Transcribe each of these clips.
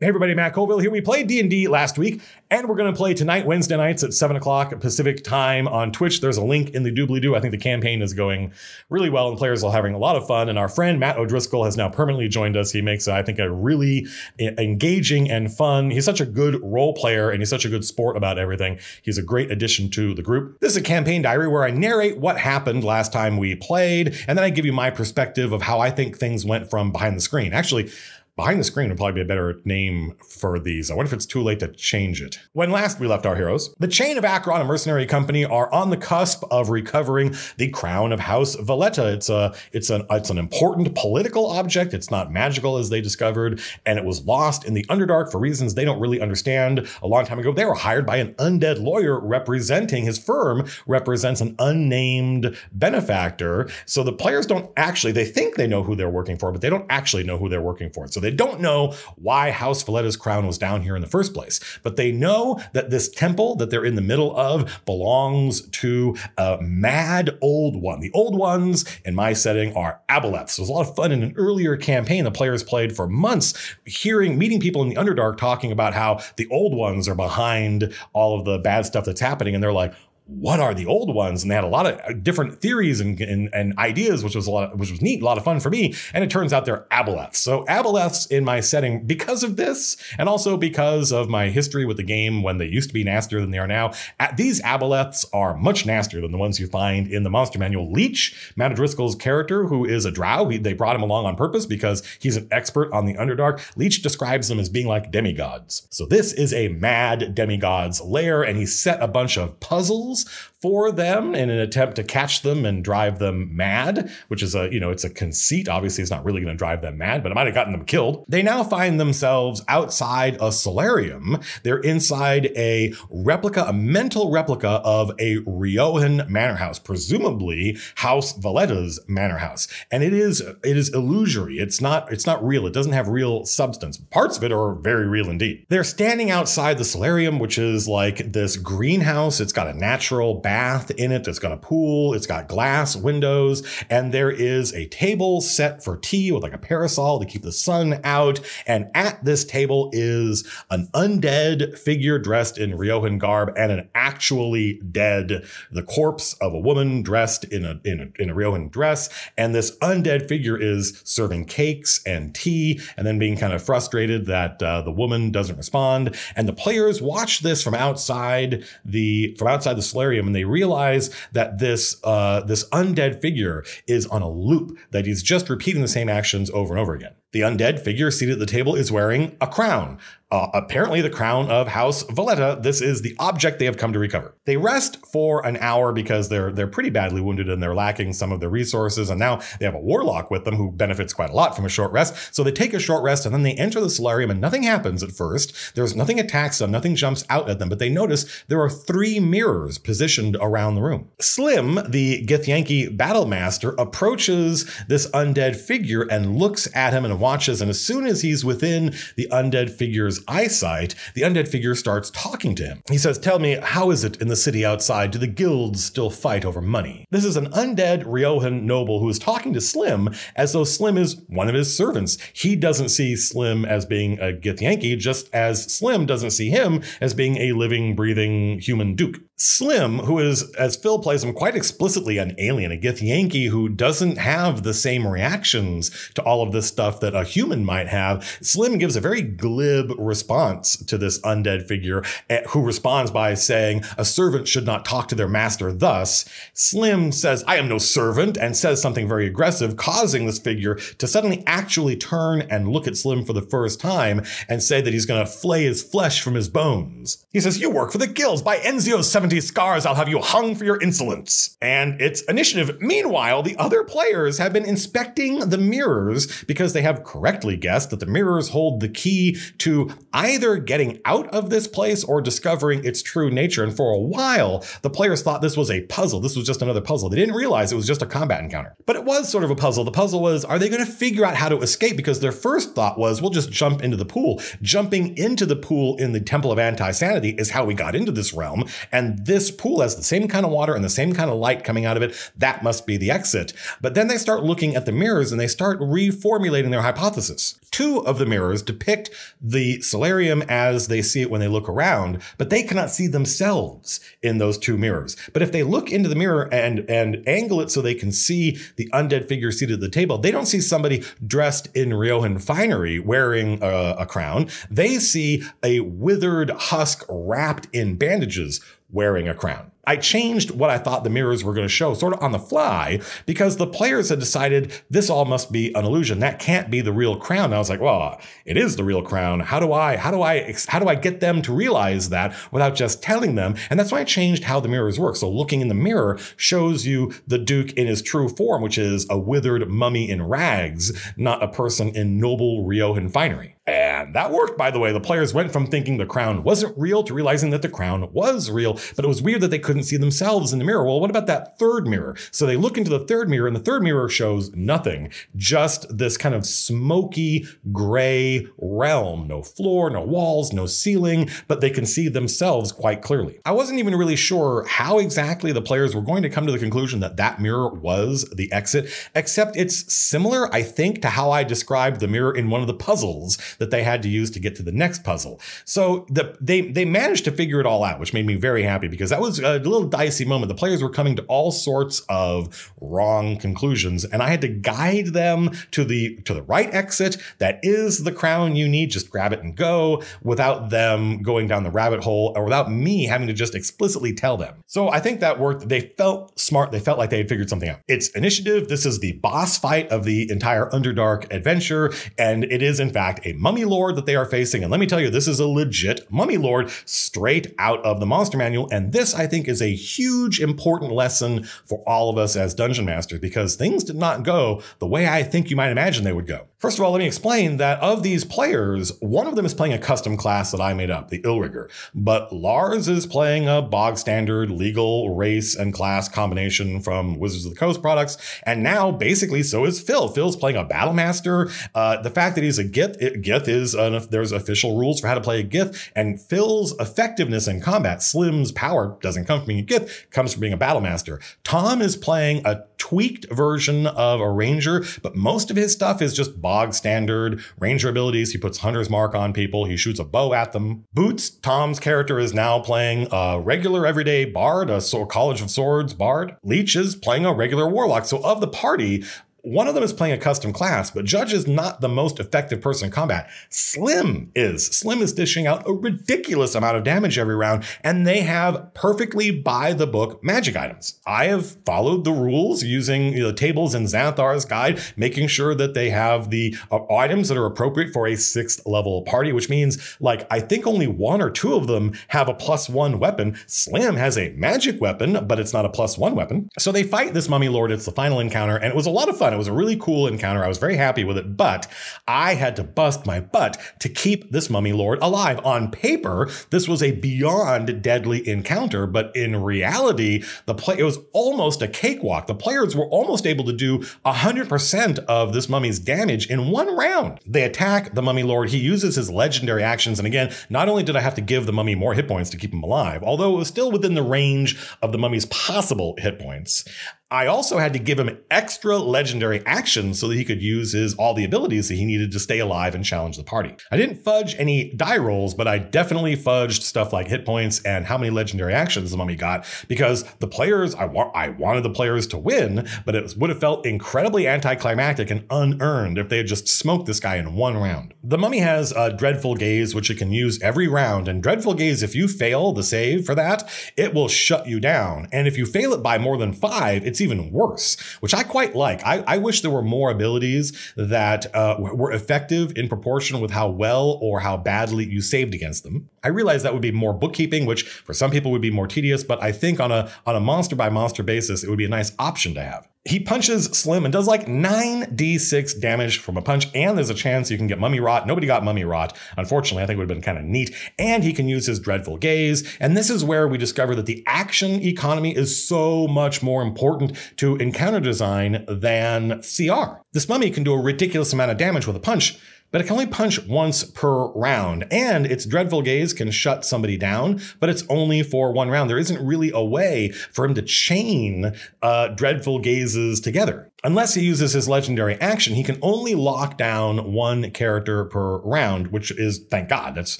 Hey everybody, Matt Colville here. We played D&D last week, and we're going to play tonight, Wednesday nights at 7 o'clock Pacific time on Twitch. There's a link in the doobly-doo. I think the campaign is going really well, and players are having a lot of fun. And our friend Matt O'Driscoll has now permanently joined us. He makes, I think, a really engaging and fun. He's such a good role player, and he's such a good sport about everything. He's a great addition to the group. This is a campaign diary where I narrate what happened last time we played, and then I give you my perspective of how I think things went from behind the screen. Actually, Behind the screen would probably be a better name for these. I wonder if it's too late to change it. When last we left our heroes, the chain of Acheron, a mercenary company, are on the cusp of recovering the crown of House Valletta. It's a it's an it's an important political object. It's not magical as they discovered, and it was lost in the Underdark for reasons they don't really understand. A long time ago, they were hired by an undead lawyer representing his firm represents an unnamed benefactor. So the players don't actually they think they know who they're working for, but they don't actually know who they're working for. So they don't know why House Valletta's crown was down here in the first place, but they know that this temple that they're in the middle of belongs to a mad old one. The old ones in my setting are aboleths. There was a lot of fun in an earlier campaign the players played for months, hearing, meeting people in the Underdark talking about how the old ones are behind all of the bad stuff that's happening. And they're like, what are the old ones? And they had a lot of uh, different theories and, and, and, ideas, which was a lot, which was neat, a lot of fun for me. And it turns out they're aboleths. So aboleths in my setting, because of this, and also because of my history with the game when they used to be nastier than they are now, these aboleths are much nastier than the ones you find in the monster manual. Leech, Matt Driscoll's character, who is a drow, he, they brought him along on purpose because he's an expert on the Underdark. Leech describes them as being like demigods. So this is a mad demigod's lair, and he set a bunch of puzzles tools for them in an attempt to catch them and drive them mad, which is a, you know, it's a conceit. Obviously, it's not really going to drive them mad, but it might have gotten them killed. They now find themselves outside a solarium. They're inside a replica, a mental replica of a Riohan manor house, presumably House Valletta's manor house. And it is, it is illusory. It's not, it's not real. It doesn't have real substance. Parts of it are very real indeed. They're standing outside the solarium, which is like this greenhouse. It's got a natural natural bath in it. that's got a pool. It's got glass windows and there is a table set for tea with like a parasol to keep the sun out. And at this table is an undead figure dressed in Riohan garb and an actually dead, the corpse of a woman dressed in a, in a, in a dress. And this undead figure is serving cakes and tea and then being kind of frustrated that uh, the woman doesn't respond. And the players watch this from outside the, from outside the solarium and they realize that this uh, this undead figure is on a loop, that he's just repeating the same actions over and over again. The undead figure seated at the table is wearing a crown, uh, apparently the crown of House Valletta. This is the object they have come to recover. They rest for an hour because they're they're pretty badly wounded and they're lacking some of their resources. And now they have a warlock with them who benefits quite a lot from a short rest. So they take a short rest and then they enter the solarium and nothing happens at first. There's nothing attacks them, nothing jumps out at them, but they notice there are three mirrors positioned around the room. Slim, the Githyanki battle master, approaches this undead figure and looks at him watches. And as soon as he's within the undead figure's eyesight, the undead figure starts talking to him. He says, Tell me, how is it in the city outside? Do the guilds still fight over money? This is an undead Riohan noble who is talking to Slim as though Slim is one of his servants. He doesn't see Slim as being a Githyanki, just as Slim doesn't see him as being a living, breathing human duke. Slim, who is, as Phil plays him, quite explicitly an alien, a Githyanki who doesn't have the same reactions to all of this stuff that a human might have, Slim gives a very glib response to this undead figure, eh, who responds by saying, A servant should not talk to their master thus. Slim says, I am no servant, and says something very aggressive, causing this figure to suddenly actually turn and look at Slim for the first time and say that he's going to flay his flesh from his bones. He says, You work for the guilds. By Enzio 7 70 scars, I'll have you hung for your insolence. And it's initiative. Meanwhile, the other players have been inspecting the mirrors because they have correctly guessed that the mirrors hold the key to either getting out of this place or discovering its true nature. And for a while, the players thought this was a puzzle. This was just another puzzle. They didn't realize it was just a combat encounter. But it was sort of a puzzle. The puzzle was, are they going to figure out how to escape? Because their first thought was, we'll just jump into the pool. Jumping into the pool in the Temple of Anti-Sanity is how we got into this realm. And this pool has the same kind of water and the same kind of light coming out of it. That must be the exit. But then they start looking at the mirrors and they start reformulating their hypothesis. Two of the mirrors depict the solarium as they see it when they look around, but they cannot see themselves in those two mirrors. But if they look into the mirror and, and angle it so they can see the undead figure seated at the table, they don't see somebody dressed in Riohan finery wearing a, a crown. They see a withered husk wrapped in bandages wearing a crown. I changed what I thought the mirrors were going to show sort of on the fly because the players had decided this all must be an illusion. That can't be the real crown. And I was like, well, it is the real crown. How do I, how do I, how do I get them to realize that without just telling them? And that's why I changed how the mirrors work. So looking in the mirror shows you the Duke in his true form, which is a withered mummy in rags, not a person in noble Riojan finery. And that worked, by the way. The players went from thinking the crown wasn't real to realizing that the crown was real, but it was weird that they couldn't see themselves in the mirror. Well, what about that third mirror? So they look into the third mirror, and the third mirror shows nothing, just this kind of smoky gray realm. No floor, no walls, no ceiling, but they can see themselves quite clearly. I wasn't even really sure how exactly the players were going to come to the conclusion that that mirror was the exit, except it's similar, I think, to how I described the mirror in one of the puzzles that they had to use to get to the next puzzle. So the, they they managed to figure it all out, which made me very happy because that was a little dicey moment. The players were coming to all sorts of wrong conclusions, and I had to guide them to the to the right exit. That is the crown you need. Just grab it and go without them going down the rabbit hole or without me having to just explicitly tell them. So I think that worked. They felt smart. They felt like they had figured something out. It's initiative. This is the boss fight of the entire Underdark adventure, and it is in fact a mummy lord that they are facing. And let me tell you, this is a legit mummy lord straight out of the monster manual. And this, I think, is a huge, important lesson for all of us as dungeon masters because things did not go the way I think you might imagine they would go. First of all, let me explain that of these players, one of them is playing a custom class that I made up, the Illrigger, but Lars is playing a bog standard legal race and class combination from Wizards of the Coast products, and now basically so is Phil. Phil's playing a battle master. Uh, the fact that he's a Gith, Gith is an, there's official rules for how to play a Gith, and Phil's effectiveness in combat, Slim's power doesn't come from being a Gith, comes from being a battle master. Tom is playing a tweaked version of a ranger, but most of his stuff is just bog standard ranger abilities. He puts hunter's mark on people. He shoots a bow at them. Boots, Tom's character is now playing a regular everyday bard, a College of Swords bard. Leech is playing a regular warlock. So of the party, one of them is playing a custom class, but Judge is not the most effective person in combat. Slim is. Slim is dishing out a ridiculous amount of damage every round, and they have perfectly by the book magic items. I have followed the rules using the tables in Xanathar's guide, making sure that they have the uh, items that are appropriate for a sixth level party, which means like I think only one or two of them have a plus one weapon. Slim has a magic weapon, but it's not a plus one weapon. So they fight this mummy lord. It's the final encounter, and it was a lot of fun fun. It was a really cool encounter. I was very happy with it, but I had to bust my butt to keep this mummy lord alive. On paper, this was a beyond deadly encounter, but in reality, the play it was almost a cakewalk. The players were almost able to do 100% of this mummy's damage in one round. They attack the mummy lord. He uses his legendary actions, and again, not only did I have to give the mummy more hit points to keep him alive, although it was still within the range of the mummy's possible hit points, I also had to give him extra legendary actions so that he could use his all the abilities that he needed to stay alive and challenge the party. I didn't fudge any die rolls, but I definitely fudged stuff like hit points and how many legendary actions the mummy got because the players I want I wanted the players to win, but it would have felt incredibly anticlimactic and unearned if they had just smoked this guy in one round. The mummy has a dreadful gaze which it can use every round, and dreadful gaze if you fail the save for that, it will shut you down. And if you fail it by more than five, it's it's even worse, which I quite like. I, I wish there were more abilities that uh, were effective in proportion with how well or how badly you saved against them. I realize that would be more bookkeeping, which for some people would be more tedious, but I think on a on a monster by monster basis, it would be a nice option to have. He punches Slim and does like 9d6 damage from a punch, and there's a chance you can get Mummy Rot. Nobody got Mummy Rot. Unfortunately, I think it would have been kind of neat. And he can use his Dreadful Gaze. And this is where we discover that the action economy is so much more important to encounter design than CR. This mummy can do a ridiculous amount of damage with a punch, but it can only punch once per round. And its Dreadful Gaze can shut somebody down, but it's only for one round. There isn't really a way for him to chain uh, Dreadful Gazes together. Unless he uses his legendary action, he can only lock down one character per round, which is, thank God. That's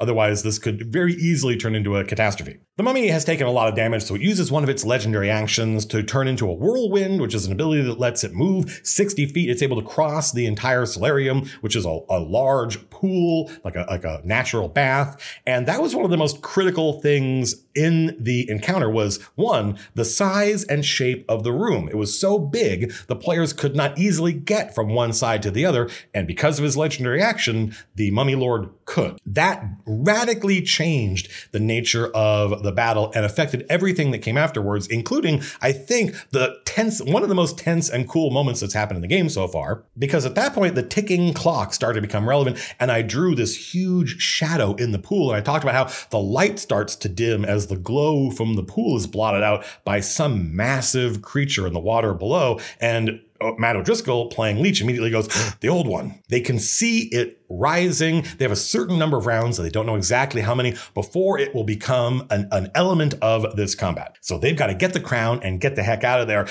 otherwise this could very easily turn into a catastrophe. The mummy has taken a lot of damage, so it uses one of its legendary actions to turn into a whirlwind, which is an ability that lets it move 60 feet. It's able to cross the entire solarium, which is a, a large pool, like a, like a natural bath. And that was one of the most critical things in the encounter was one, the size and shape of the room. It was so big, the players could not easily get from one side to the other. And because of his legendary action, the Mummy Lord could. That radically changed the nature of the battle and affected everything that came afterwards, including, I think, the tense, one of the most tense and cool moments that's happened in the game so far. Because at that point, the ticking clock started to become relevant. And I drew this huge shadow in the pool. And I talked about how the light starts to dim as the glow from the pool is blotted out by some massive creature in the water below. And uh, Matt O'Driscoll playing Leech immediately goes, the old one. They can see it rising. They have a certain number of rounds, they don't know exactly how many before it will become an, an element of this combat. So they've got to get the crown and get the heck out of there.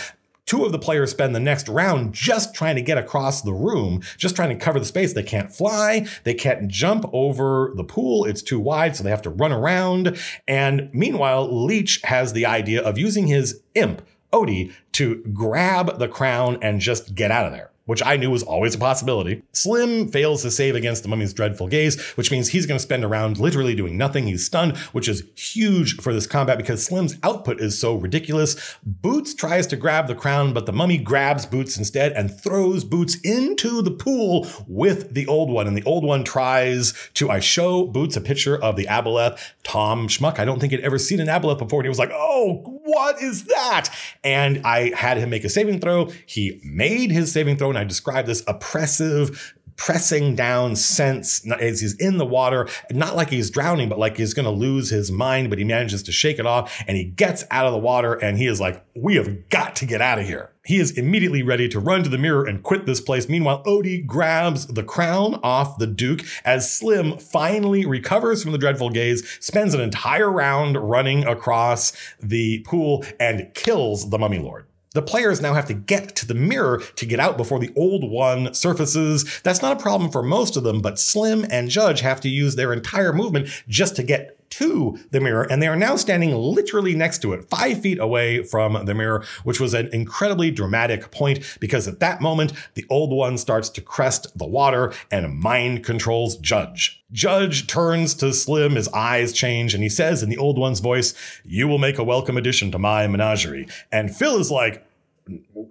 Two of the players spend the next round just trying to get across the room, just trying to cover the space. They can't fly. They can't jump over the pool. It's too wide, so they have to run around. And meanwhile, Leech has the idea of using his imp, Odie, to grab the crown and just get out of there which I knew was always a possibility. Slim fails to save against the mummy's dreadful gaze, which means he's going to spend a round literally doing nothing. He's stunned, which is huge for this combat because Slim's output is so ridiculous. Boots tries to grab the crown, but the mummy grabs Boots instead and throws Boots into the pool with the old one. And the old one tries to, I show Boots a picture of the aboleth. Tom Schmuck, I don't think he'd ever seen an aboleth before. And he was like, oh, what is that? And I had him make a saving throw. He made his saving throw and I described this oppressive pressing down sense as he's in the water, not like he's drowning, but like he's going to lose his mind, but he manages to shake it off and he gets out of the water and he is like, we have got to get out of here. He is immediately ready to run to the mirror and quit this place. Meanwhile, Odie grabs the crown off the Duke as Slim finally recovers from the dreadful gaze, spends an entire round running across the pool and kills the Mummy Lord. The players now have to get to the mirror to get out before the old one surfaces. That's not a problem for most of them, but Slim and Judge have to use their entire movement just to get to the mirror, and they are now standing literally next to it, five feet away from the mirror, which was an incredibly dramatic point because at that moment, the old one starts to crest the water and mind controls Judge. Judge turns to Slim, his eyes change, and he says in the old one's voice, You will make a welcome addition to my menagerie. And Phil is like,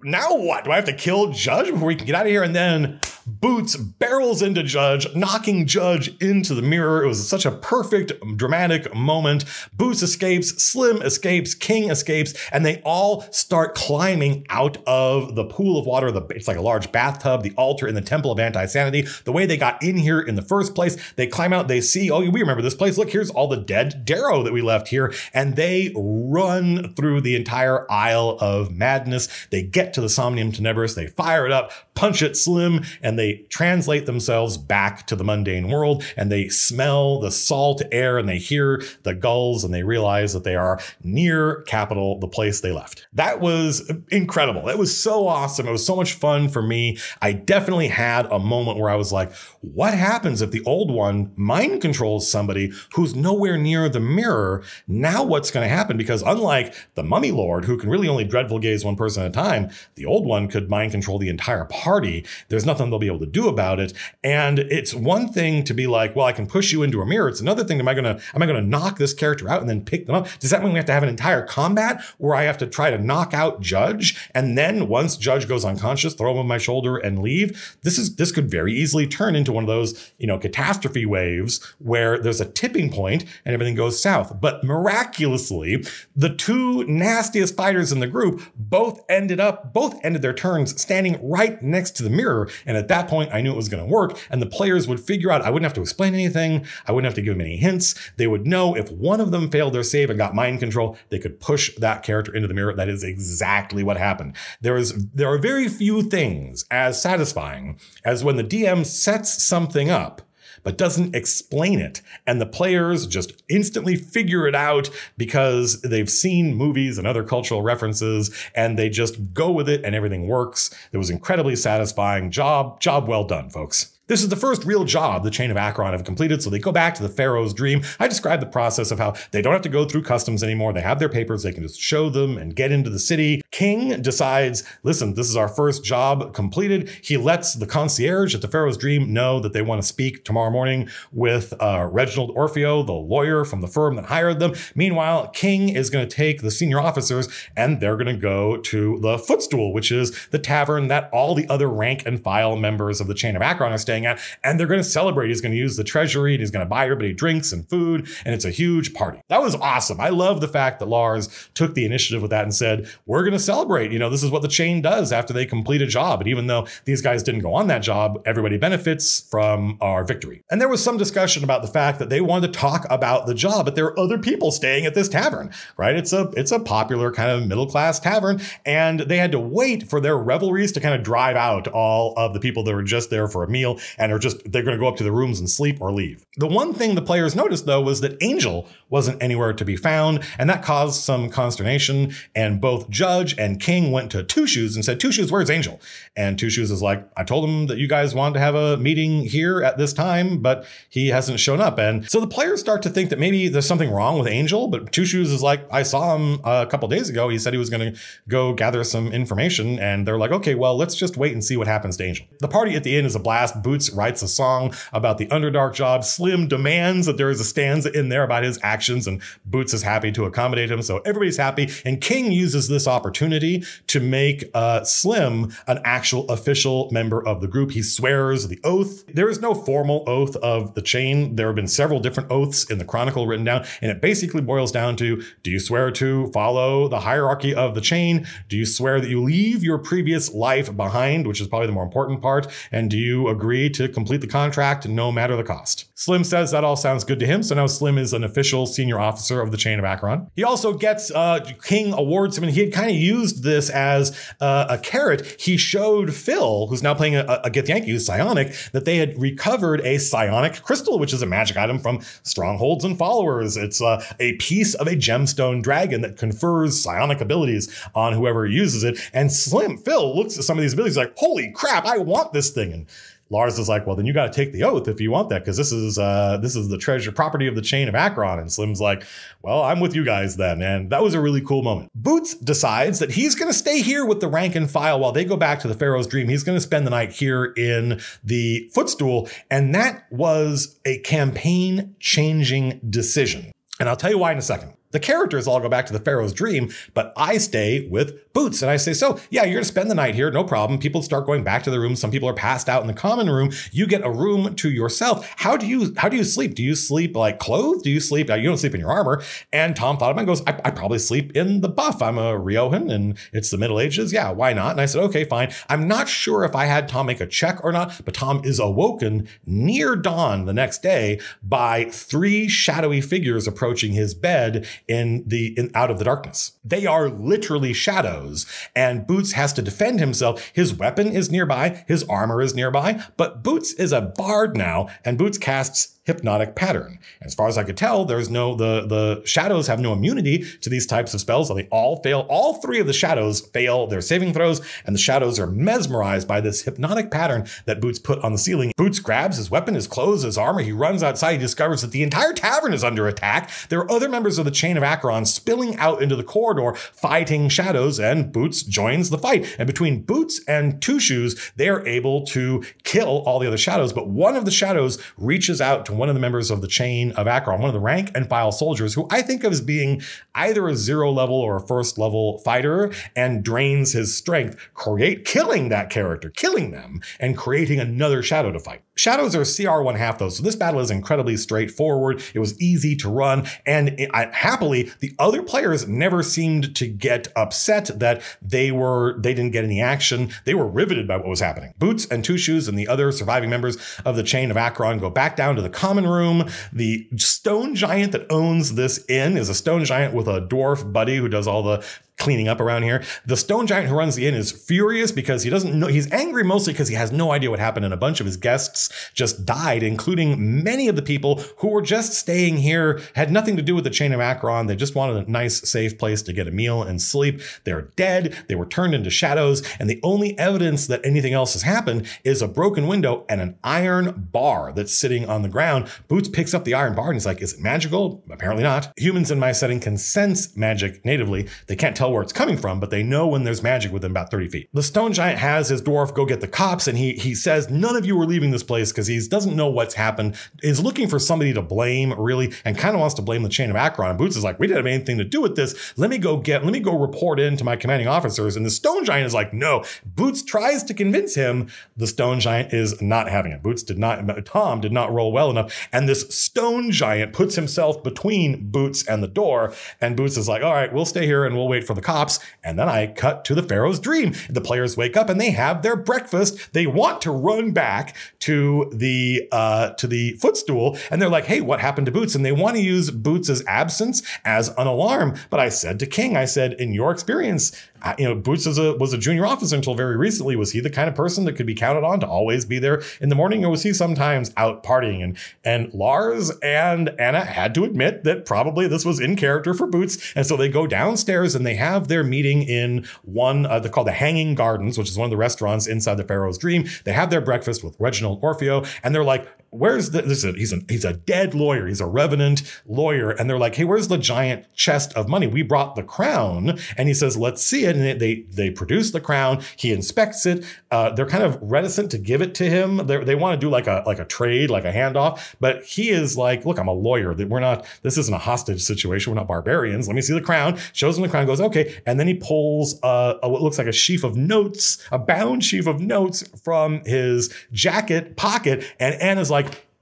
now what? Do I have to kill Judge before we can get out of here? And then Boots barrels into Judge, knocking Judge into the mirror. It was such a perfect, dramatic moment. Boots escapes, Slim escapes, King escapes, and they all start climbing out of the pool of water. The, it's like a large bathtub, the altar in the Temple of Anti-Sanity. The way they got in here in the first place, they climb out, they see, oh, we remember this place. Look, here's all the dead Darrow that we left here. And they run through the entire Isle of Madness. They get to the Somnium Tenebris, they fire it up, punch it slim, and they translate themselves back to the mundane world and they smell the salt air and they hear the gulls and they realize that they are near capital, the place they left. That was incredible. That was so awesome. It was so much fun for me. I definitely had a moment where I was like, what happens if the old one mind controls somebody who's nowhere near the mirror? Now what's going to happen? Because unlike the mummy lord, who can really only dreadful gaze one person at a time, the old one could mind control the entire party. There's nothing they'll be able to do about it. And it's one thing to be like, well, I can push you into a mirror. It's another thing. Am I going to, am I going to knock this character out and then pick them up? Does that mean we have to have an entire combat where I have to try to knock out Judge? And then once Judge goes unconscious, throw him on my shoulder and leave? This is, this could very easily turn into one of those, you know, catastrophe waves where there's a tipping point and everything goes south. But miraculously, the two nastiest fighters in the group both ended up, both ended their turns standing right next to the mirror. And at that that point, I knew it was going to work, and the players would figure out I wouldn't have to explain anything. I wouldn't have to give them any hints. They would know if one of them failed their save and got mind control, they could push that character into the mirror. That is exactly what happened. There is there are very few things as satisfying as when the DM sets something up but doesn't explain it. And the players just instantly figure it out because they've seen movies and other cultural references and they just go with it and everything works. It was incredibly satisfying. Job, job well done, folks. This is the first real job the Chain of Acheron have completed, so they go back to the Pharaoh's dream. I describe the process of how they don't have to go through customs anymore. They have their papers, they can just show them and get into the city. King decides, listen, this is our first job completed. He lets the concierge at the Pharaoh's dream know that they want to speak tomorrow morning with uh, Reginald Orfeo, the lawyer from the firm that hired them. Meanwhile, King is going to take the senior officers and they're going to go to the Footstool, which is the tavern that all the other rank and file members of the Chain of Acheron are staying And they're going to celebrate. He's going to use the treasury and he's going to buy everybody drinks and food. And it's a huge party. That was awesome. I love the fact that Lars took the initiative with that and said, we're going to celebrate. You know, this is what the chain does after they complete a job. And even though these guys didn't go on that job, everybody benefits from our victory. And there was some discussion about the fact that they wanted to talk about the job, but there are other people staying at this tavern, right? It's a, it's a popular kind of middle class tavern. And they had to wait for their revelries to kind of drive out all of the people that were just there for a meal and are just, they're going to go up to the rooms and sleep or leave. The one thing the players noticed though was that Angel wasn't anywhere to be found, and that caused some consternation. And both Judge and King went to Two Shoes and said, Two Shoes, where's Angel? And Two Shoes is like, I told him that you guys wanted to have a meeting here at this time, but he hasn't shown up. And so the players start to think that maybe there's something wrong with Angel, but Two Shoes is like, I saw him a couple days ago. He said he was going to go gather some information. And they're like, okay, well, let's just wait and see what happens to Angel. The party at the end is a blast. Boots writes a song about the Underdark job. Slim demands that there is a stanza in there about his actions, and Boots is happy to accommodate him. So everybody's happy. And King uses this opportunity to make uh, Slim an actual official member of the group. He swears the oath. There is no formal oath of the chain. There have been several different oaths in the Chronicle written down, and it basically boils down to do you swear to follow the hierarchy of the chain? Do you swear that you leave your previous life behind, which is probably the more important part? And do you agree to complete the contract no matter the cost. Slim says that all sounds good to him, so now Slim is an official senior officer of the Chain of Acheron. He also gets uh, King awards him, and he had kind of used this as uh, a carrot. He showed Phil, who's now playing a, a Githyanki, who's psionic, that they had recovered a psionic crystal, which is a magic item from strongholds and followers. It's uh, a piece of a gemstone dragon that confers psionic abilities on whoever uses it. And Slim Phil looks at some of these abilities like, holy crap, I want this thing. And Lars is like, well, then you got to take the oath if you want that, because this is uh, this is the treasure property of the chain of Acheron. And Slim's like, well, I'm with you guys then. And that was a really cool moment. Boots decides that he's going to stay here with the rank and file while they go back to the Pharaoh's dream. He's going to spend the night here in the footstool. And that was a campaign changing decision. And I'll tell you why in a second. The characters all go back to the Pharaoh's dream, but I stay with Boots. And I say, so yeah, you're to spend the night here. No problem. People start going back to the room. Some people are passed out in the common room. You get a room to yourself. How do you, how do you sleep? Do you sleep like clothed? Do you sleep? Uh, you don't sleep in your armor. And Tom thought about it goes, I, I probably sleep in the buff. I'm a Riohan and it's the Middle Ages. Yeah, why not? And I said, okay, fine. I'm not sure if I had Tom make a check or not, but Tom is awoken near dawn the next day by three shadowy figures approaching his bed in the in, out of the darkness. They are literally shadows, and Boots has to defend himself. His weapon is nearby, his armor is nearby, but Boots is a bard now, and Boots casts hypnotic pattern. As far as I could tell, there's no the the shadows have no immunity to these types of spells. So they all fail. All three of the shadows fail their saving throws, and the shadows are mesmerized by this hypnotic pattern that Boots put on the ceiling. Boots grabs his weapon, his clothes, his armor. He runs outside. He discovers that the entire tavern is under attack. There are other members of the chain of Acheron spilling out into the corridor, fighting shadows, and Boots joins the fight. And between Boots and Two Shoes, they are able to kill all the other shadows. But one of the shadows reaches out to one of the members of the chain of Acheron, one of the rank and file soldiers who I think of as being either a zero level or a first level fighter and drains his strength, create killing that character, killing them, and creating another shadow to fight. Shadows are CR one half though, so this battle is incredibly straightforward. It was easy to run, and it, I, happily, the other players never seemed to get upset that they were they didn't get any action. They were riveted by what was happening. Boots and Two Shoes and the other surviving members of the chain of Acheron go back down to the common room. The stone giant that owns this inn is a stone giant with a dwarf buddy who does all the cleaning up around here. The stone giant who runs the inn is furious because he doesn't know, he's angry mostly because he has no idea what happened and a bunch of his guests just died, including many of the people who were just staying here, had nothing to do with the chain of Acheron. They just wanted a nice, safe place to get a meal and sleep. They're dead. They were turned into shadows. And the only evidence that anything else has happened is a broken window and an iron bar that's sitting on the ground. Boots picks up the iron bar and he's like, is it magical? Apparently not. Humans in my setting can sense magic natively. They can't tell tell where it's coming from, but they know when there's magic within about 30 feet. The stone giant has his dwarf go get the cops and he he says none of you are leaving this place because he doesn't know what's happened, is looking for somebody to blame really, and kind of wants to blame the chain of Acheron. And Boots is like, we didn't have anything to do with this. Let me go get, let me go report in to my commanding officers. And the stone giant is like, no. Boots tries to convince him. The stone giant is not having it. Boots did not, Tom did not roll well enough. And this stone giant puts himself between Boots and the door. And Boots is like, all right, we'll stay here and we'll wait for the cops. And then I cut to the Pharaoh's dream. The players wake up and they have their breakfast. They want to run back to the uh, to the footstool, and they're like, "Hey, what happened to Boots?" And they want to use Boots's absence as an alarm. But I said to King, I said, "In your experience, you know, Boots was a, was a junior officer until very recently. Was he the kind of person that could be counted on to always be there in the morning, or was he sometimes out partying? And and Lars and Anna had to admit that probably this was in character for Boots, and so they go downstairs and they have their meeting in one uh, they're called the Hanging Gardens, which is one of the restaurants inside the Pharaoh's Dream. They have their breakfast with Reginald Orfeo, and they're like, where's the this is a, he's a he's a dead lawyer. He's a revenant lawyer. And they're like hey where's the giant chest of money? We brought the crown. And he says let's see it. And they they, they produce the crown. He inspects it. Uh, they're kind of reticent to give it to him. They're, they want to do like a like a trade like a handoff. But he is like look i'm a lawyer. That we're not this isn't a hostage situation. We're not barbarians. Let me see the crown. Shows him the crown. Goes okay. And then he pulls uh, a, what looks like a sheaf of notes a bound sheaf of notes from his jacket pocket. And anna's like,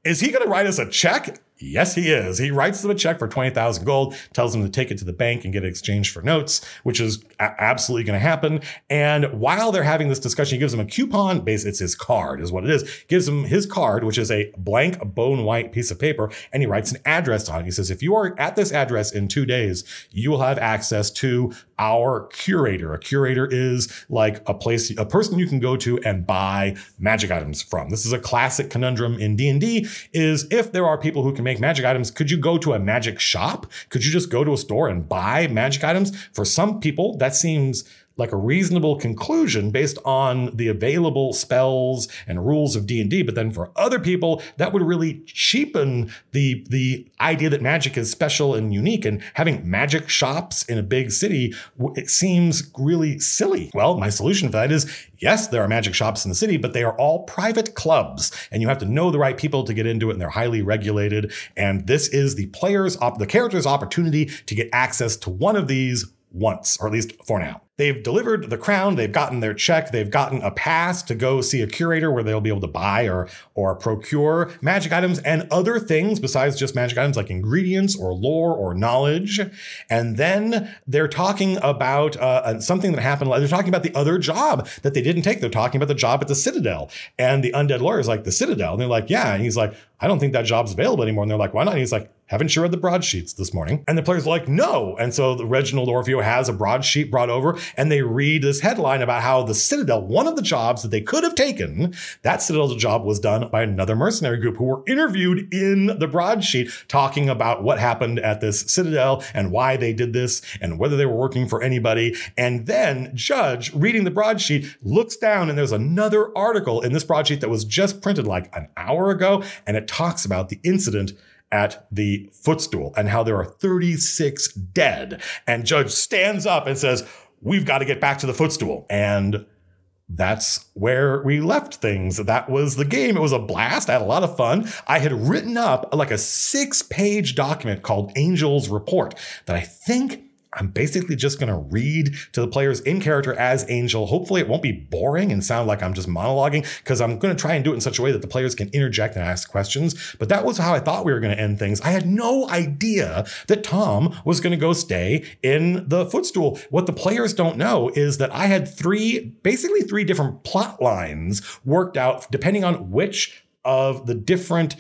is he going to write us a check? Yes, he is. He writes them a check for 20,000 gold, tells them to take it to the bank and get it exchanged for notes, which is absolutely going to happen. And while they're having this discussion, he gives them a coupon. Base, it's his card, is what it is. Gives them his card, which is a blank bone white piece of paper, and he writes an address on it. He says, if you are at this address in two days, you will have access to our curator. A curator is like a place, a person you can go to and buy magic items from. This is a classic conundrum in D&D is if there are people who can make magic items, could you go to a magic shop? Could you just go to a store and buy magic items? For some people, that seems like a reasonable conclusion based on the available spells and rules of D&D but then for other people that would really cheapen the the idea that magic is special and unique and having magic shops in a big city it seems really silly. Well my solution for that is yes there are magic shops in the city but they are all private clubs and you have to know the right people to get into it and they're highly regulated and this is the player's the character's opportunity to get access to one of these once or at least for now They've delivered the crown, they've gotten their check, they've gotten a pass to go see a curator where they'll be able to buy or, or procure magic items and other things besides just magic items like ingredients or lore or knowledge. And then they're talking about uh, something that happened. They're talking about the other job that they didn't take. They're talking about the job at the Citadel. And the undead lawyer is like, the Citadel. And they're like, yeah. And he's like, I don't think that job's available anymore. And they're like, why not? And he's like, haven't you read the broadsheets this morning? And the player's like, no. And so the Reginald Orfeo has a broadsheet brought over and they read this headline about how the Citadel, one of the jobs that they could have taken, that Citadel job was done by another mercenary group who were interviewed in the broadsheet talking about what happened at this Citadel and why they did this and whether they were working for anybody. And then Judge, reading the broadsheet, looks down and there's another article in this broadsheet that was just printed like an hour ago. And it talks about the incident at the footstool and how there are 36 dead. And Judge stands up and says, we've got to get back to the footstool. And that's where we left things. That was the game. It was a blast. I had a lot of fun. I had written up like a six page document called Angel's Report that I think I'm basically just going to read to the players in character as Angel. Hopefully, it won't be boring and sound like I'm just monologuing because I'm going to try and do it in such a way that the players can interject and ask questions. But that was how I thought we were going to end things. I had no idea that Tom was going to go stay in the footstool. What the players don't know is that I had three, basically three different plot lines worked out depending on which of the different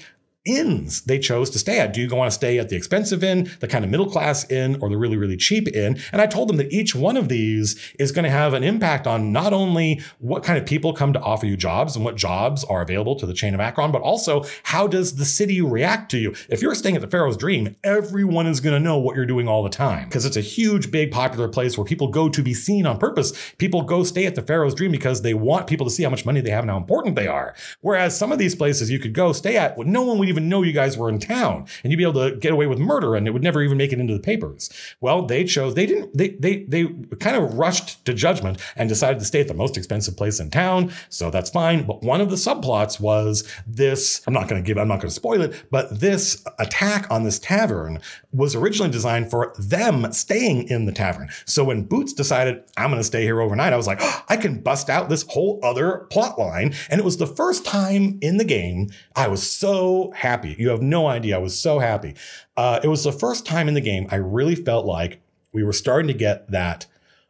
inns they chose to stay at. Do you want to stay at the expensive inn, the kind of middle class inn, or the really, really cheap inn? And I told them that each one of these is going to have an impact on not only what kind of people come to offer you jobs and what jobs are available to the chain of Acheron, but also how does the city react to you? If you're staying at the Pharaoh's Dream, everyone is going to know what you're doing all the time because it's a huge, big, popular place where people go to be seen on purpose. People go stay at the Pharaoh's Dream because they want people to see how much money they have and how important they are. Whereas some of these places you could go stay at, no one would even even know you guys were in town and you'd be able to get away with murder and it would never even make it into the papers. Well, they chose, they didn't, they, they, they kind of rushed to judgment and decided to stay at the most expensive place in town. So that's fine. But one of the subplots was this, I'm not going to give, I'm not going to spoil it, but this attack on this tavern was originally designed for them staying in the tavern. So when Boots decided, I'm going to stay here overnight, I was like, oh, I can bust out this whole other plot line. And it was the first time in the game I was so happy happy. You have no idea. I was so happy. Uh, it was the first time in the game I really felt like we were starting to get that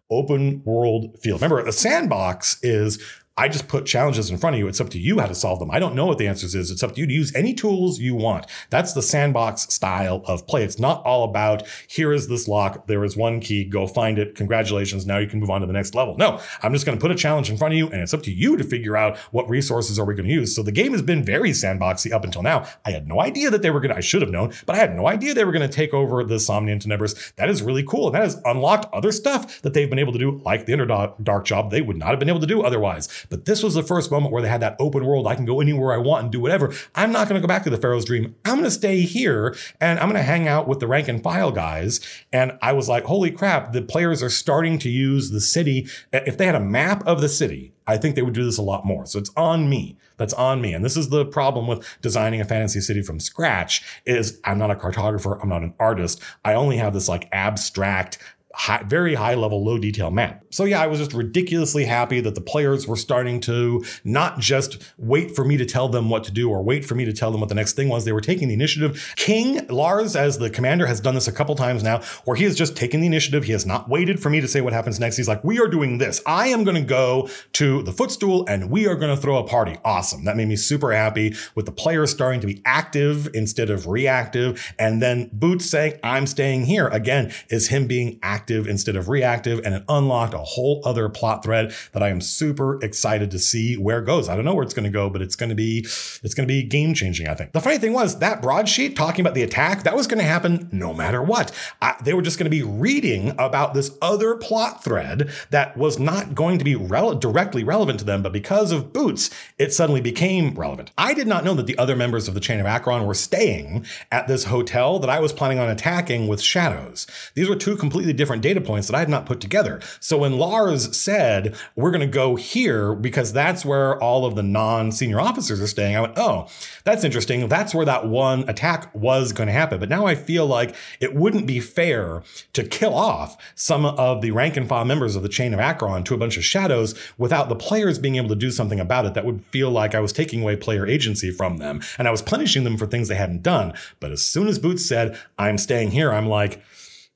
open world feel. Remember, the sandbox is I just put challenges in front of you. It's up to you how to solve them. I don't know what the answers is. It's up to you to use any tools you want. That's the sandbox style of play. It's not all about here is this lock. There is one key. Go find it. Congratulations. Now you can move on to the next level. No, I'm just going to put a challenge in front of you and it's up to you to figure out what resources are we going to use. So the game has been very sandboxy up until now. I had no idea that they were going to, I should have known, but I had no idea they were going to take over the Somnium Tenebris. That is really cool. And that has unlocked other stuff that they've been able to do, like the Underdark job they would not have been able to do otherwise. But this was the first moment where they had that open world. I can go anywhere I want and do whatever. I'm not going to go back to the Pharaoh's Dream. I'm going to stay here and I'm going to hang out with the rank and file guys. And I was like, holy crap, the players are starting to use the city. If they had a map of the city, I think they would do this a lot more. So it's on me. That's on me. And this is the problem with designing a fantasy city from scratch is I'm not a cartographer. I'm not an artist. I only have this like abstract high, very high level, low detail map. So yeah, I was just ridiculously happy that the players were starting to not just wait for me to tell them what to do or wait for me to tell them what the next thing was. They were taking the initiative. King Lars, as the commander, has done this a couple times now, where he has just taken the initiative. He has not waited for me to say what happens next. He's like, we are doing this. I am going to go to the footstool and we are going to throw a party. Awesome. That made me super happy with the players starting to be active instead of reactive. And then Boots saying, I'm staying here again is him being active active instead of reactive, and it unlocked a whole other plot thread that I am super excited to see where it goes. I don't know where it's going to go, but it's going to be it's going to be game changing. I think. The funny thing was that broadsheet talking about the attack that was going to happen no matter what. I, they were just going to be reading about this other plot thread that was not going to be rele- directly relevant to them, but because of Boots, it suddenly became relevant. I did not know that the other members of the Chain of Acheron were staying at this hotel that I was planning on attacking with shadows. These were two completely different different data points that I had not put together. So when Lars said, we're going to go here because that's where all of the non senior officers are staying, I went, oh, that's interesting. That's where that one attack was going to happen. But now I feel like it wouldn't be fair to kill off some of the rank and file members of the chain of Acheron to a bunch of shadows without the players being able to do something about it. That would feel like I was taking away player agency from them and I was punishing them for things they hadn't done. But as soon as Boots said, I'm staying here, I'm like,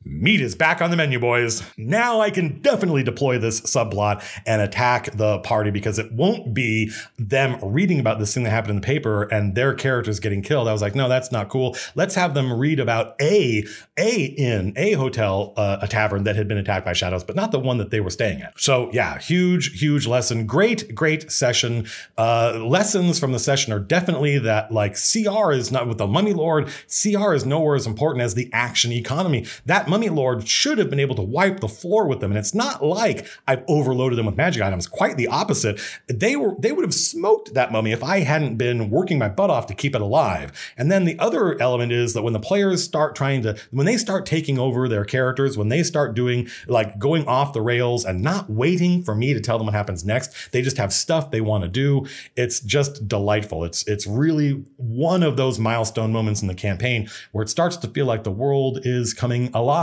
Meat is back on the menu, boys. Now I can definitely deploy this subplot and attack the party because it won't be them reading about this thing that happened in the paper and their characters getting killed. I was like, no, that's not cool. Let's have them read about a a inn, a hotel, uh, a tavern that had been attacked by shadows, but not the one that they were staying at. So yeah, huge, huge lesson. Great, great session. Uh, lessons from the session are definitely that like CR is not with the Mummy Lord. CR is nowhere as important as the action economy. That Mummy Lord should have been able to wipe the floor with them. And it's not like I've overloaded them with magic items. Quite the opposite. They were they would have smoked that mummy if I hadn't been working my butt off to keep it alive. And then the other element is that when the players start trying to when they start taking over their characters, when they start doing like going off the rails and not waiting for me to tell them what happens next, they just have stuff they want to do. It's just delightful. It's it's really one of those milestone moments in the campaign where it starts to feel like the world is coming alive.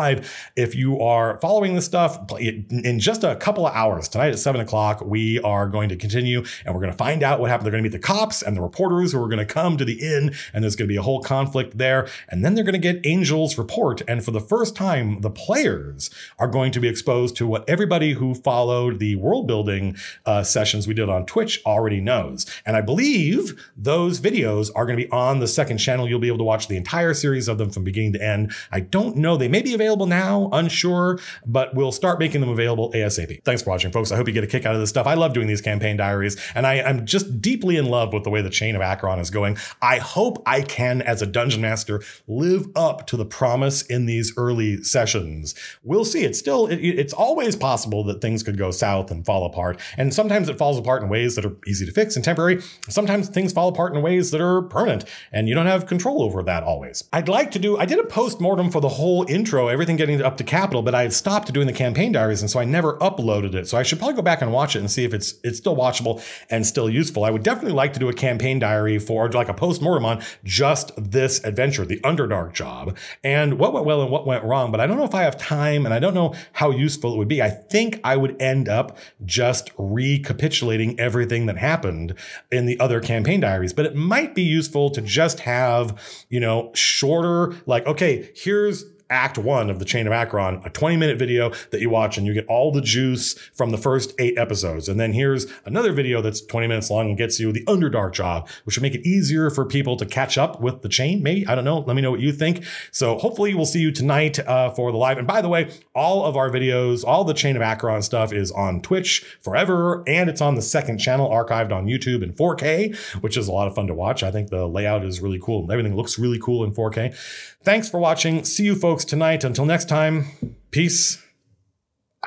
If you are following this stuff in just a couple of hours tonight at seven o'clock, we are going to continue and we're going to find out what happened. They're going to meet the cops and the reporters who are going to come to the inn, and there's going to be a whole conflict there. And then they're going to get Angel's report. And for the first time, the players are going to be exposed to what everybody who followed the world building uh, sessions we did on Twitch already knows. And I believe those videos are going to be on the second channel. You'll be able to watch the entire series of them from beginning to end. I don't know. They may be available now, unsure, but we'll start making them available ASAP. Thanks for watching, folks. I hope you get a kick out of this stuff. I love doing these campaign diaries, and I, am just deeply in love with the way the Chain of Acheron is going. I hope I can, as a dungeon master, live up to the promise in these early sessions. We'll see. It's still, it, it's always possible that things could go south and fall apart. And sometimes it falls apart in ways that are easy to fix and temporary. Sometimes things fall apart in ways that are permanent, and you don't have control over that always. I'd like to do, I did a post mortem for the whole intro, everything getting up to capital, but I had stopped doing the campaign diaries, and so I never uploaded it. So I should probably go back and watch it and see if it's it's still watchable and still useful. I would definitely like to do a campaign diary for like a post mortem on just this adventure, the Underdark job, and what went well and what went wrong. But I don't know if I have time, and I don't know how useful it would be. I think I would end up just recapitulating everything that happened in the other campaign diaries. But it might be useful to just have you know shorter, like okay, here's act one of the Chain of Acheron, a 20 minute video that you watch and you get all the juice from the first eight episodes. And then here's another video that's 20 minutes long and gets you the Underdark job, which will make it easier for people to catch up with the chain. Maybe, I don't know. Let me know what you think. So hopefully we'll see you tonight uh, for the live. And by the way, all of our videos, all the Chain of Acheron stuff is on Twitch forever. And it's on the second channel archived on YouTube in 4K, which is a lot of fun to watch. I think the layout is really cool. Everything looks really cool in 4K. Thanks for watching. See you folks tonight. Until next time, peace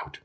out.